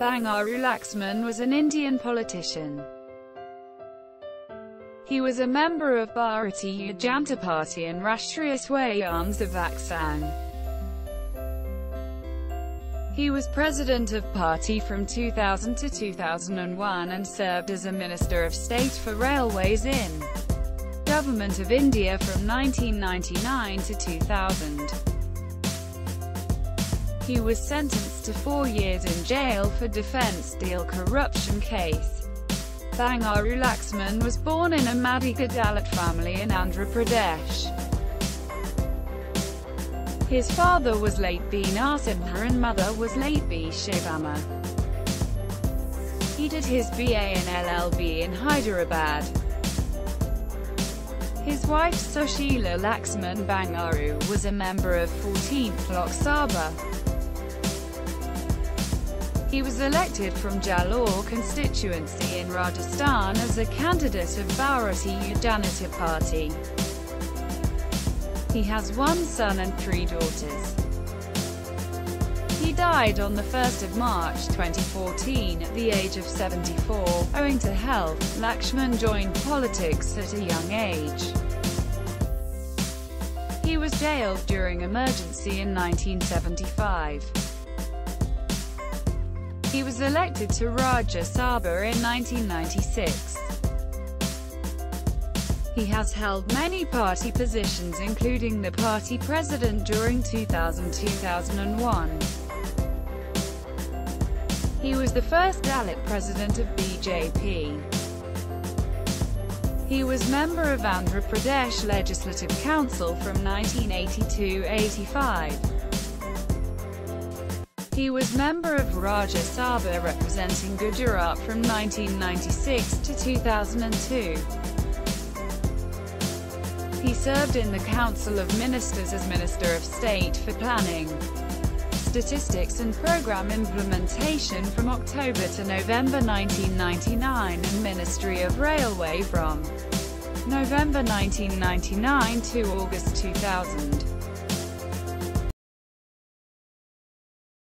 Bangaru Laxman was an Indian politician. He was a member of Bharatiya Janata Party and Rashtriya Swayamsevak Sangh. He was president of party from 2000 to 2001 and served as a Minister of State for Railways in Government of India from 1999 to 2000. He was sentenced to four years in jail for defense deal corruption case. Bangaru Laxman was born in a Madiga Dalit family in Andhra Pradesh. His father was late B. Narasimha and mother was late B. Shivamma. He did his BA and LLB in Hyderabad. His wife Susheela Laxman Bangaru was a member of 14th Lok Sabha. He was elected from Jalore constituency in Rajasthan as a candidate of Bharatiya Janata Party. He has one son and three daughters. He died on 1 March 2014 at the age of 74. Owing to health, Laxman joined politics at a young age. He was jailed during emergency in 1975. He was elected to Rajya Sabha in 1996. He has held many party positions including the party president during 2000-2001. He was the first Dalit president of BJP. He was member of Andhra Pradesh Legislative Council from 1982-85. He was member of Rajya Sabha representing Gujarat from 1996 to 2002. He served in the Council of Ministers as Minister of State for Planning, Statistics and Programme Implementation from October to November 1999 and Ministry of Railway from November 1999 to August 2000.